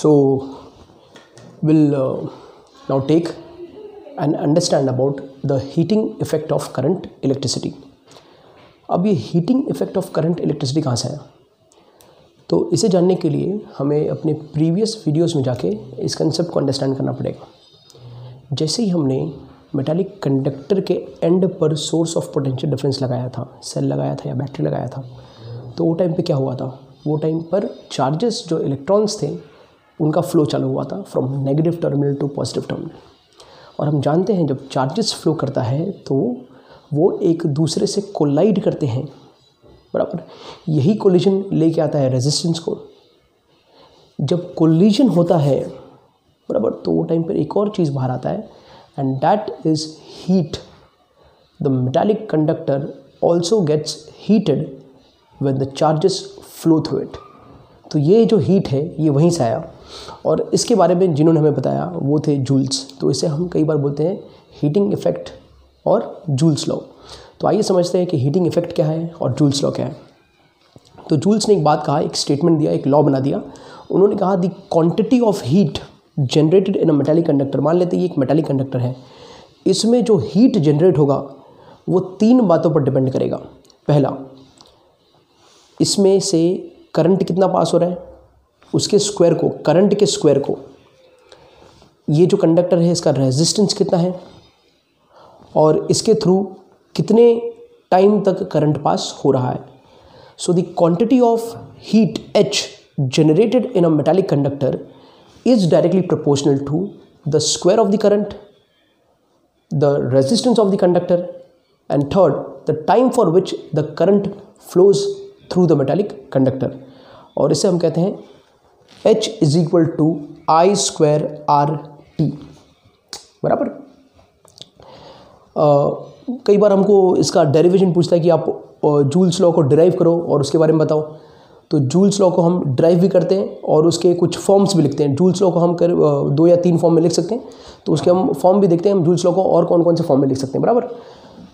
So we'll uh, now take and understand about the heating effect of current electricity. अब ये heating effect of current electricity कहाँ से आया? तो इसे जानने के लिए हमें अपने प्रीवियस वीडियोस में जाके इस कंसेप्ट को अंडरस्टैंड करना पड़ेगा। जैसे ही हमने मेटालिक कंडक्टर के एंड पर सोर्स ऑफ़ पोटेंशियल डिफरेंस लगाया था सेल लगाया था या बैटरी लगाया था तो वो टाइम पे क्या हुआ था? वो टाइम पर चार्जेस जो इलेक्ट्रॉन्स थे उनका फ्लो चालू हुआ था from negative terminal to positive terminal और हम जानते हैं जब चार्जेस फ्लो करता है तो वो एक दूसरे से कोलाइड करते हैं। बराबर? यही कोलिजन लेके आता है रेजिस्टेंस को। जब कोलिजन होता है, बराबर? तो वो टाइम पर एक और चीज़ बाहर आता है and that is heat the metallic conductor also gets heated when the charges flow through it तो ये जो हीट है, ये वहीं से आया। और इसके बारे में जिन्होंने हमें बताया, वो थे जूल्स तो इसे हम कई बार बोलते हैं हीटिंग इफ़ेक्ट और जूल्स लॉ तो आइए समझते हैं कि हीटिंग इफ़ेक्ट क्या है और जूल्स लॉ क्या है। तो जूल्स ने एक बात कहा, एक स्टेटमेंट दिया, एक लॉ बना दिया। उन्होंने कहा the quantity of heat generated in a metallic conductor मान लेते हैं ये एक मेटालिक कंडक्टर है। इसमें जो हीट जनरेट होगा, वो तीन बातों पर डिपेंड करेगा। पहला, इसमें से करंट कितना पास हो रहा है? उसके स्क्वायर को, करंट के स्क्वायर को। ये जो कंडक्टर है, इसका रेजिस्टेंस कितना है? और इसके थ्रू कितने टाइम तक करंट पास हो रहा है? So the quantity of heat H generated in a metallic conductor is directly proportional to the square of the current the resistance of the conductor and third the time for which the current flows through the metallic conductor और इसे हम कहते हैं H is equal to I square R T बराबर? कई बार हमको इसका derivation पूछता है कि आप जूल्स लॉ को डिराइव करो और उसके बारे में बताओ। तो जूल्स लॉ को हम ड्राइव भी करते हैं और उसके कुछ फॉर्म्स भी लिखते हैं। जूल्स लॉ को हम कर दो या तीन फॉर्म में लिख सकते हैं। तो उसके हम फॉर्म भी देखते हैं। हम जूल्स लॉ को और कौन कौन से फॉर्म में लिख सकते हैं। बराबर?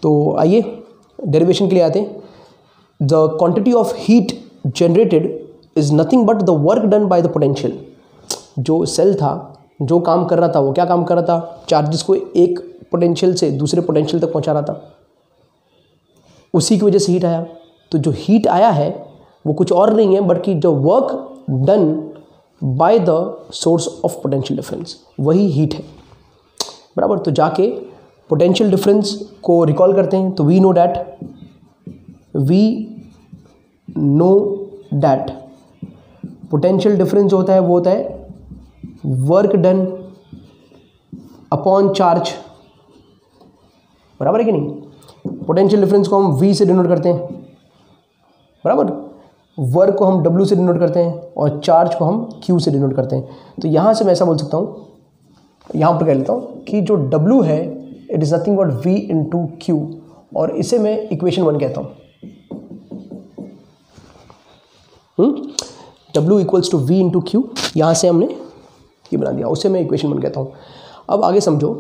तो आइए डेरिवेशन के लिए आते हैं। The quantity of heat generated is nothing but the work done by the potential जो सेल था, जो काम कर रहा था, वो क्या काम कर रहा था? चार्जेस को एक पोटेंशियल से दूसरे पोटेंशियल तक पहुँचा रहा था। उसी की वजह से हीट आया। तो जो हीट आया है, वो कुछ और नहीं है बट कि जो work done by the source of potential difference वही हीट है। बराबर तो जाके पोटेंशियल डिफरेंस को रिकॉल करते हैं। तो we know that we know that potential difference जो होता है, वो होता है वर्क डन अपॉन चार्ज बराबर है कि नहीं? पोटेंशियल डिफरेंस को हम वी से डिनोट करते हैं। बराबर? वर्क को हम डब्ल्यू से डिनोट करते हैं और चार्ज को हम क्यू से डिनोट करते हैं। तो यहाँ से मैं ऐसा बोल सकता हूँ, यहाँ पर कह लेता हूँ कि जो डब्ल्यू है it is nothing but V into Q और इसे मैं इक्वेशन वन कहता हूँ। W equals to V into Q यहाँ से हमने ये बना दिया। उसे मैं इक्वेशन वन कहता हूँ अब आगे समझो।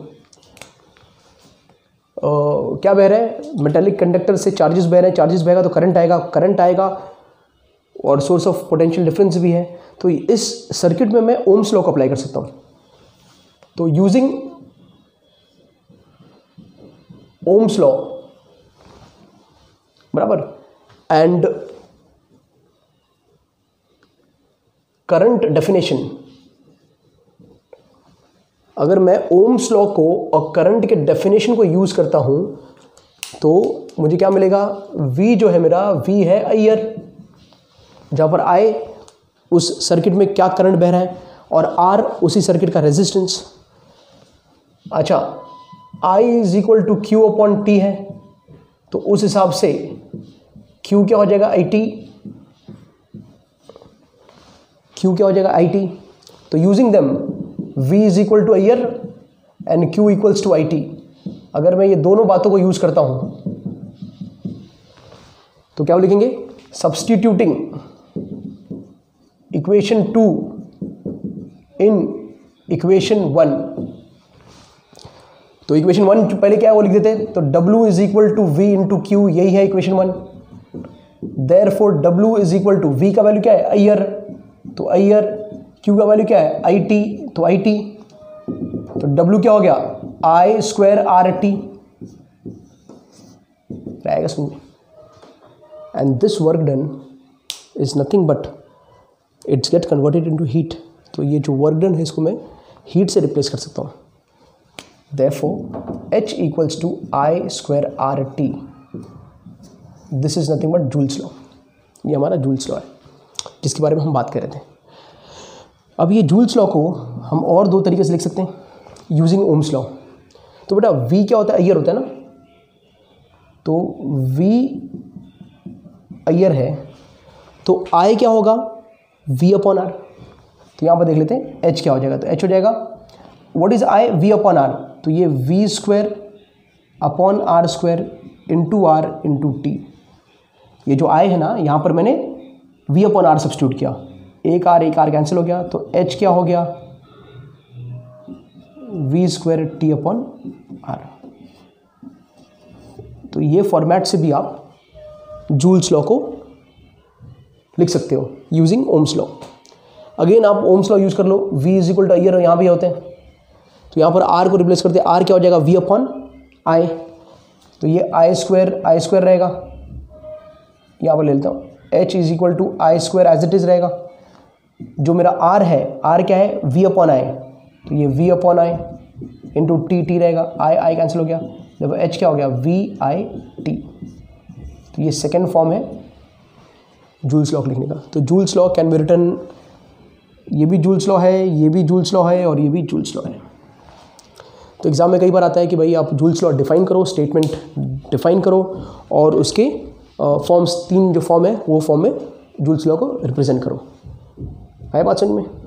Uh, क्या बह रहा है? मेटेलिक कंडक्टर से चार्जेस बह रहे हैं। चार्जेस बहेगा तो करंट आएगा। करंट आएगा और सोर्स ऑफ़ पोटेंशियल डिफरेंस भी है। तो इस सर्किट में मैं ओम्स लॉ को अप्लाई कर सकता हूँ। तो यूजिंग ओम्स लॉ बराबर? एंड करंट डेफिनेशन अगर मैं ओम्स लॉ को और करंट के डेफिनेशन को यूज़ करता हूँ तो मुझे क्या मिलेगा? V जो है मेरा, V है अयर जहाँ पर आई उस सर्किट में क्या करंट बह रहा है? और आर उसी सर्किट का रेजिस्टेंस अच्छा I is equal to Q upon T है तो उस हिसाब से क्यू क्या हो जाएगा? आई टी क्यू क्या हो जाएगा? आई टी तो using them V is equal to IR and Q equals to I T अगर मैं ये दोनों बातों को यूज़ करता हूँ तो क्या लिखेंगे? Substituting equation two in equation one तो इक्वेशन वन पहले क्या है वो लिख देते तो W is equal to V into Q यही है equation one therefore W is equal to V का वैल्यू क्या है? अयर तो अयर क्यू का वैल्यू क्या है? आई टी तो आई टी तो डब्ल्यू क्या हो गया? आई स्क्वायर आर टी रहेगा सुन and this work done is nothing but it's get converted into heat तो ये जो वर्क डन है, इसको मैं हीट से रिप्लेस कर सकता हूँ। Therefore, H equals to I square RT this is nothing but Joule's law ये हमारा जूल्स लॉ है। जिसके बारे में हम बात कर रहे थे। अब ये जूल्स लॉ को हम और दो तरीके से लिख सकते हैं यूजिंग ओम्स लॉ तो बेटा V क्या होता है? अयर होता है ना? तो V अयर है तो I क्या होगा? V अपॉन आर तो यहाँ पर देख लेते हैं, H क्या हो जाएगा? तो H हो जाएगा what is I V upon R तो ये V square upon R square into R into T ये जो आई है ना, यहाँ पर मैंने वी अपॉन आर सब्सिट्यूट किया। एक आर एक आर कैंसिल हो गया तो एच क्या हो गया? V square T upon R तो ये फॉर्मेट से भी आप जूल्स लॉ को लिख सकते हो यूजिंग ओम्स लॉ अगेन आप ओम्स लॉ यूज़ कर लो। V is equal to IR यहाँ भी होते हैं। तो यहाँ पर आर को रिप्लेस करते आर क्या हो जाएगा? वी अपॉन आई तो ये आई स्क्वायर आई स्क्वायर रहेगा। यहाँ पर ले लेता हूँ। H is equal to I square as it is रहेगा। जो मेरा आर है आर क्या है? वी अपॉन आई तो ये V upon I into T T रहेगा। आई आई कैंसिल हो गया। जब एच क्या हो गया? वी आई टी तो ये सेकेंड फॉर्म है जूल्स लॉ लिखने का। तो Joule's law can be written ये भी जूल्स लॉ है, ये भी जूल्स लॉ है, और ये भी जूल्स लॉ है। तो एग्ज़ाम में कई बार आता है कि भाई आप जूल्स लॉ डिफ़ाइन करो स्टेटमेंट डिफ़ाइन करो, और उसके फॉर्म्स तीन जो फॉर्म है, वो फॉर्म में जूल्स लॉ को रिप्रेजेंट करो। आए बात समझ में?